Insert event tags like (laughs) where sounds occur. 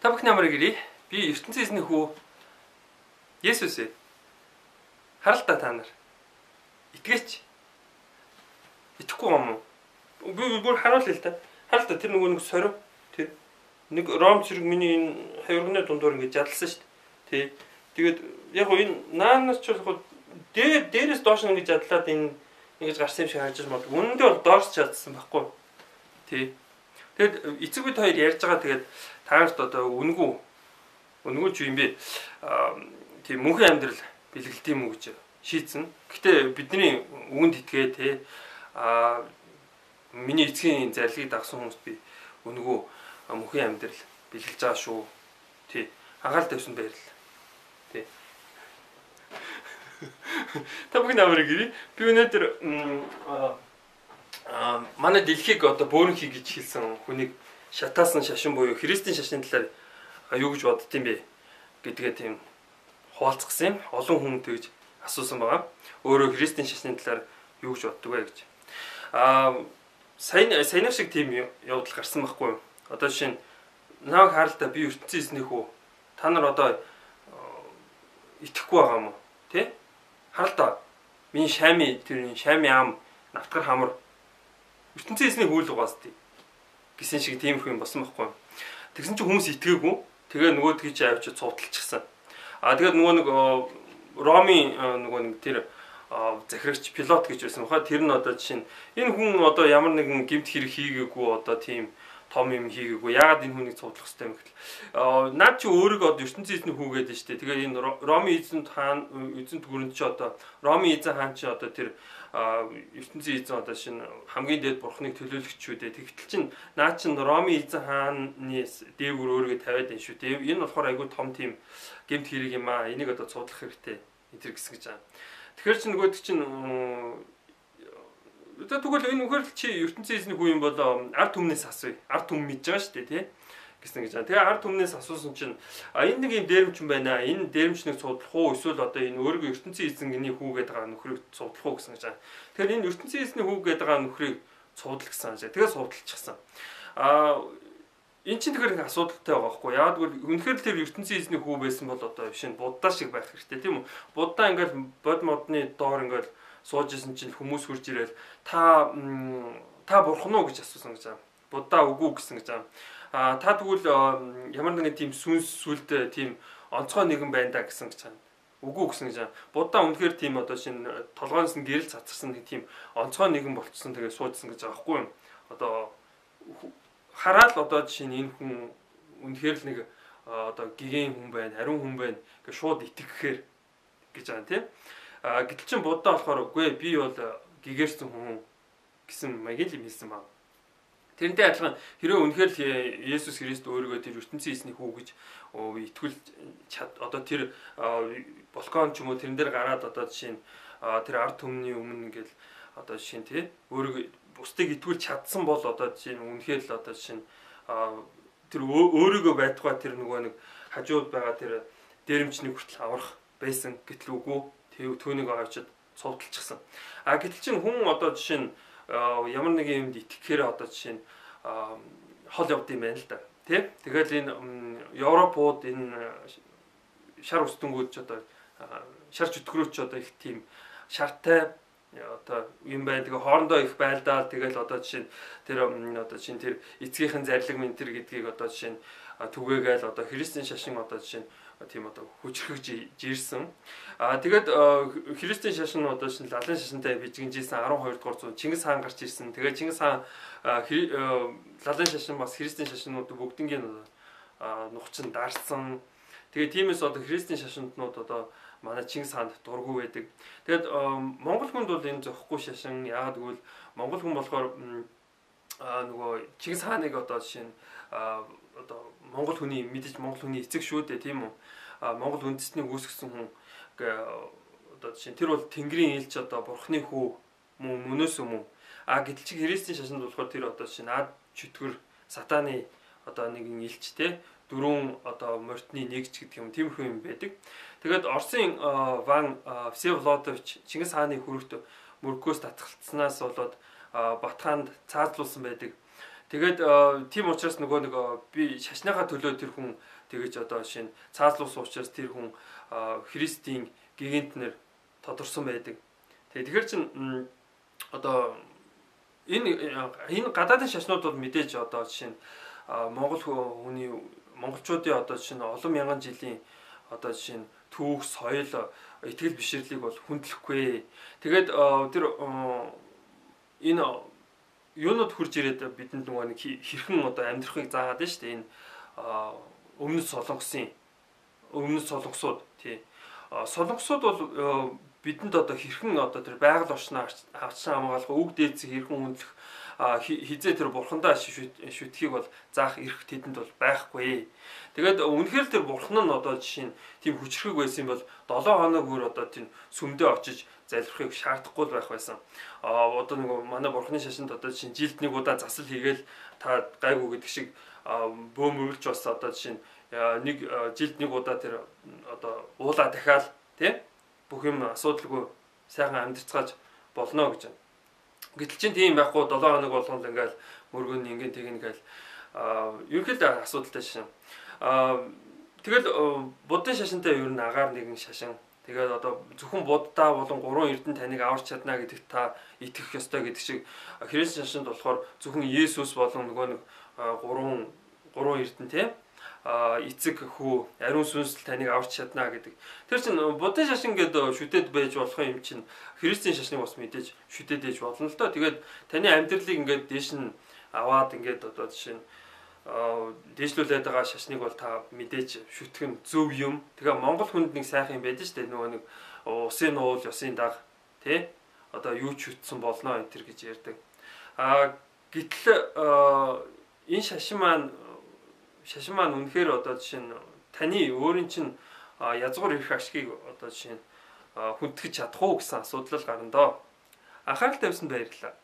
Та бүхэн намайг ирээ. Би ертөнцийн эзний хүү Есүс ээ. Харал та та нар. Итгэж. Итгэхгүй юм уу? Би бүр харуул л та. Харал та тэр нөгөө нэг сорив тэр нэг ром зэрэг миний энэ хавирганы дундуур ингэж жадалсан шүү дээ. Тий. Тэгээд яг гоо энэ наанаас ч болох дээр дээрээс доош ингэж ядлаад энэ ингэж гарсан юм шиг харагдаж байна. Үнэндээ бол доош чадсан байхгүй. Тий. Тэгэд эцэг бид хоёр ярьж байгаа тэгээд таарт одоо үнгүү үнгүү ч юм бэ тийм мөнхийн амьдрал бэлгэлт юм уу гэж шийдсэн. Гэтэ бидний үгэнд итгээ те а миний эцгийн зарилгыг дагсан хүмүүст би үнгүү мөнхийн амьдрал бэлгэлж байгаа шүү. Тий. Анхаарал тавьсан баярлалаа. Тий. (laughs) Та бүхэн намайг гэрээ. Би өнөөдөр аа манай дэлхийг одоо бөөрн хий гэж хэлсэн хүнийг шатаасан шашин буюу христийн шашны талаар юу гэж бодд юм бэ гэдгээ тийм хуваалцсан юм. Олон хүн тэгж асуусан байгаа. Өөрөө христийн шашны талаар юу гэж боддог вэ гэж. Аа сайн сайн шиг тийм явдал гарсан байхгүй юу? Одоо жишээ нь нааг харалтаа би ертөнцийн эзний хүү. Та нар одоо итгэхгүй байгаа юм уу? Тэ? Харалтаа миний шами тэр шами ам навтгар хамар ертөнцийн эзний хүүл угаасдгийг гэсэн шиг тиймэрхүү юм болсон байхгүй. Тэгсэн чинь хүмүүс итгээгүй. Тэгээ нөгөөдгий чи авчид цууталчихсан. А тэгээд нөгөө нэг Роми нөгөө нэг тэр захирагч пилот гэж байсан баха. Тэр нь одоо жишээ нь энэ хүн одоо ямар нэгэн гэмт хэрэг хийгээгүй одоо тийм том юм хийгээгүй. Яагаад энэ хүнийг цуглах хэрэгтэй юм гэхэл наад чи өөрийгөө одоо ертөнцийн эзний хүүгээд нь штэ. Тэгээ энэ Роми эзэнт хаан эзэнт гүрэнд чи одоо Роми эзэн хаан чи одоо тэр ертөнцийн эзэн одоо шинэ хамгийн дээд бурхныг төлөөлөгч шүү дээ. Тэгтэл чин наа чин Роми эзэн хааны дээгүр өөрийгөө тавиад энэ шүү дээ. Энэ болохоор айгүй том тийм гемт хэрэг юм аа. Энийг одоо цуудлах хэрэгтэй. Энэ гэсэн гэж байна. Тэгэхээр чин нөгөөд чин одоо тэгвэл энэ үгээр чи ертөнцийн эзний хүү юм бол ард түмнээс асууя. Ард түм мэдж байгаа шүү дээ, тий? Гэсэн гэж байна. Тэгээ ард түмнээс асуусан чинь а энэ нэг юм дээрэмч юм байна. Энэ дээрэмчнийг судлах уу эсвэл одоо энэ өөрийгөө ертөнцийн эзэнгийн хүү гэдэг байгаа нөхрийг судлах уу гэсэн гэж байна. Тэгэхээр энэ ертөнцийн эзний хүү гэдэг байгаа нөхрийг суудл гэсэн ажаа. Тэгээ судалчихсан. А эн чинь тэгэхээр асуудалтай байгаа байхгүй яа гэвэл үнэхээр л тэр ертөнцийн эзний хүү байсан бол одоо шинэ буддаа шиг байх хэрэгтэй тийм үү буддаа ингээл бод модны доор ингээл сууж исэн чинь хүмүүс хурж ирэл та та бурхан уу гэж асуусан гэж байна буддаа үгүй гэсэн гэж байна а та тэгвэл ямар нэгэн тийм сүнс сүлд тийм онцгой нэгэн байна да гэсэн гэж байна. Үгүй гэсэн гэж байна. Будда үнэхээр тийм одоо шинэ толгоноос нь гэрэл цацарсан нэг тийм онцгой нэгэн болцсон тэгээ суудсан гэж байгаа байхгүй юу? Одоо хараад одоо жишээ нь энэ хүн үнэхээр л нэг одоо гигэн хүн байна, хариун хүн байна гэж шууд итгэхээр гэж байгаа тийм. А гэтэл чин Будда болохоор үгүй би бол гигэрсэн хүн гэсэн маяг л юм хэлсэн байна. Тэрнтэй адилхан хэрэв үнэхээр Есүс Христ өөрийгөө тэр ертөнцийн эзний хүү гэж итгүүл одоо тэр балкон ч юм уу тэрэн дээр гараад одоо жишээ нь тэр ард түмний өмнө ингээл одоо жишээ нь тий өөрийгөө бусдыг итгүүл чадсан бол одоо жишээ нь үнэхээр л одоо жишээ нь тэр өөрийгөө байтугай тэр нөгөө нэг хажууд байгаа тэр дээрэмчний хүртэл аврах байсан гэтэл үгүй түүнийг авчид цовдлчихсан. А гэтэл чин хүн одоо жишээ нь ямар нэгэн юмд итгэхээр одоо жишээ нь хол явд юм байна л да. Тэ? Тэгэл энэ Европууд энэ шар үстэнгүүд ч одоо шар чөтгөрөөч одоо их тийм шартай одоо юм байна. Тэгээ хоорондоо их байлдаал тэгэл одоо жишээ нь тэр одоо жишээ нь тэр эцгийнхэн зарлиг мэн тэр гэдгийг одоо жишээ нь түгээгээл одоо христийн шашин одоо жишээ нь тийм одоо хүчрхэж жирсэн. Аа тэгээд христийн шашин одоо шин лалын шашинтай бижигнжсэн 12 дугаар зуун Чингис хаан гарч ирсэн. Тэгээд Чингис хаан лалын шашин бас христийн шашинууд бүгднгийн нухчин дарсан. Тэгээд тиймээс одоо христийн шашинтнууд одоо манай Чингис хаанд дургүй байдаг. Тэгээд Монгол хүнд бол энэ зөхгүй шашин яагаад гэвэл Монгол хүн болохоор нөгөө Чингис хааныг одоо жишээ нь одоо Монгол хүний мэдээж Монгол хүний эцэг шүү дээ тийм үү. Монгол үндэстнийг үүсгэсэн хүн одоо жишээ тэр бол Тэнгэрийн ээлж одоо Бурхны хүү мөн мөнөөс өмнө. А гэтэл чи Христийн шашинд болохоор тэр одоо жишээ наад чөтгөр сатаны одоо нэгэн илч те дөрвөн одоо мортны нэгж гэдэг юм тиймэрхүү юм байдаг. Тэгээд Оросын Ван Всеволодович Чингис хааны хүрэгт мөргөөс татгалцснаас болоод Батхаанд цаазлуулсан байдаг. Тэгээд тийм учраас нөгөө нэг би шашныхаа төлөө тэр хүн тэгэж одоо жишээ нь цаазлуус учраас тэр хүн христийн гигантнэр тодорсон байдаг. Тэгээ тэгэхээр чин одоо энэ энэ гадаадын шашнууд бол мэдээж одоо жишээ нь Монгол хүний монголчуудын одоо жишээ нь олон мянган жилийн одоо жишээ нь түүх, соёл, итгэл бишрлийг бол хүндлэхгүй. Тэгээд тэр энэ юунууд хурж ирээд бидэнд нөгөө нэг хэрхэн одоо амьдрахыг заагаад байна шүү дээ. Энэ өмнөд солонгосын өмнөд солонгосууд тий. Солонгосууд бол бидэнд одоо хэрхэн одоо тэр байгаль орчноо авчсан хамгаалах үг дээдс хэрхэн үнэлэх хизээ тэр бурхандаа шүтгэхийг бол заах эрх тэдэнд бол байхгүй. Тэгээд үнэхээр тэр бурхан нь одоо жишээ нь тийм хүчрхэг байсан бол 7 хоног өөр одоо тийм сүмдээ очиж залбирахыг шаардахгүй байх байсан. А одоо нэг манай бурханы шашинд одоо жишээ жилд нэг удаа засал хийгээл та гайгүй гэдэг шиг бөөмөрлж бас одоо жишээ нэг жилд нэг удаа тэр одоо уулаа дахиад тий бүх юм асуудалгүй сайхан амьдцгааж болно гэж байна. Гэтэл чинь тийм байхгүй 7 хоног болгонд ингээл мөргөн ингэн тэгнэ гээл ерөнхийдөө асуудалтай шашин. а тэгэл буддын шашинтай ер нь агаар нэгэн шашин. Тэгээд одоо зөвхөн буддаа болон гурван эрдэнэ таныг аварч чадна гэдэгт та итгэх ёстой гэдэг шиг христийн шашинд болохоор зөвхөн Есүс болон нөгөө нэг гурван гурван эрдэнэ тийм эцэг хүү ариун сүнсэл таныг аварч чадна гэдэг. Тэр чинь будын шашин гэдэг шүтээд байж болох юм чинь христийн шашныг бас мэдээж шүтээд байж болно л доо. Тэгээд таны амьдралыг ингээд дээш нь аваад ингээд одоо жишээ нь дээшлүүлээд байгаа шашныг бол та мэдээж шүтэх нь зөв юм. Тэгээ Монгол хүнд нэг сайхан юм байдаг шүү дээ. Нөгөө нэг усын уул, ёсын даг тий одоо юу ч шүтсэн болно энэ төр гэж ярьдаг. А гэтэл энэ шашин маань шашин маань үнэхээр одоо жишээ нь таны өөрийн чинь язгуур ирэх ашгийг одоо жишээ нь хүндгэж чадах уу гэсэн асуудал гарна доо. Анхаарал тавьсанд баярлалаа.